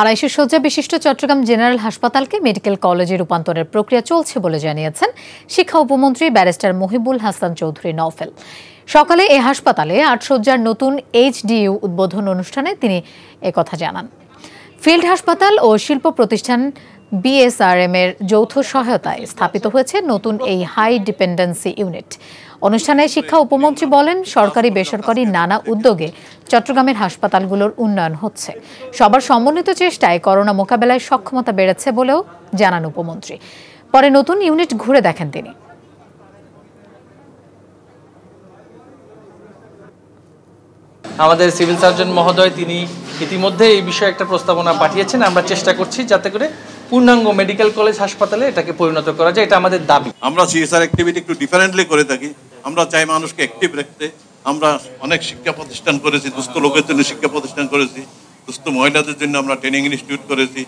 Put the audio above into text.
আড়াইশো শয্যা বিশিষ্ট চট্টগ্রাম জেনারেল হাসপাতালকে মেডিকেল কলেজে রূপান্তরের প্রক্রিয়া চলছে বলে জানিয়েছেন শিক্ষা উপমন্ত্রী ব্যারিস্টার মহিবুল হাসান চৌধুরী নওফেল। সকালে এ হাসপাতালে আট শয্যার নতুন এইচডিইউ উদ্বোধন অনুষ্ঠানে তিনি একথা জানান। ফিল্ড হাসপাতাল ও শিল্প প্রতিষ্ঠান বিএসআরএম এর যৌথ সহায়তায় স্থাপিত হয়েছে নতুন এই হাই ডিপেন্ডেন্সি ইউনিট। অনুষ্ঠানে শিক্ষা উপমন্ত্রী বলেন, সরকারি বেসরকারি নানা উদ্যোগে চট্টগ্রামের হাসপাতালগুলোর উন্নয়ন হচ্ছে। সবার সমন্বিত চেষ্টায় করোনা মোকাবেলায় সক্ষমতা বেড়েছে বলেও জানান উপমন্ত্রী। পরে নতুন ইউনিট ঘুরে দেখেন তিনি। আমাদের সিভিল সার্জন মহোদয়, তিনি ইতিমধ্যে এই বিষয়ে একটা প্রস্তাবনা পাঠিয়েছেন। আমরা চেষ্টা করছি যাতে করে পূর্ণাঙ্গ মেডিকেল কলেজ হাসপাতালে এটাকে পরিণত করা যায়, এটা আমাদের দাবি। আমরা সিএসআর অ্যাক্টিভিটি একটু ডিফারেন্টলি করে থাকি। আমরা চাই মানুষকে অ্যাক্টিভ রাখতে। আমরা অনেক শিক্ষা প্রতিষ্ঠান করেছি, দুস্থ লোকের জন্য শিক্ষা প্রতিষ্ঠান করেছি, দুস্থ মহিলাদের জন্য আমরা ট্রেনিং ইনস্টিটিউট করেছি।